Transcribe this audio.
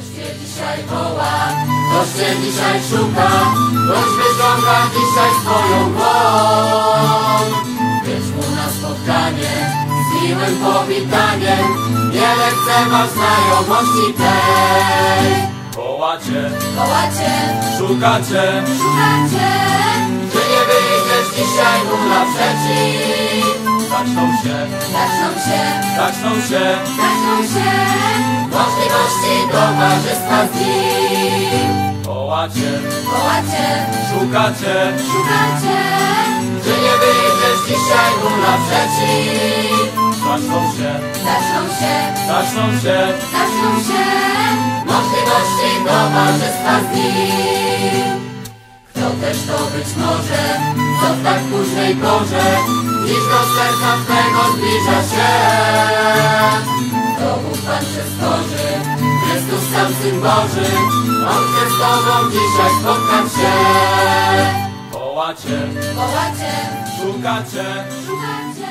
Ktoś cię dzisiaj woła, ktoś cię dzisiaj szuka, ktoś wyciąga dzisiaj swoją dłoń. Wiesz mu na spotkanie, z miłym powitaniem, wiele chce was znajomości tej. Wołacie, Wołacie, szukacie, szukacie, czy nie wyjdziesz dzisiaj mu naprzeciw? zaczną się, Zaczną się, zaczną się, zaczną się możliwości towarzystwa z nim. wołacie, Wołacie, szukacie, szukacie, czy nie wyjdziesz dzisiaj mu naprzeciw? zaczną się, Zaczną się, zaczną się, zaczną się możliwości towarzystwa z nim. Kto też to być może, co w tak późnej porze, dziś do serca Twego zbliża się. Chrystus sam Syn Boży, On chce z Tobą dzisiaj spotkać się. wołacie, Wołacie, szukacie, szukacie,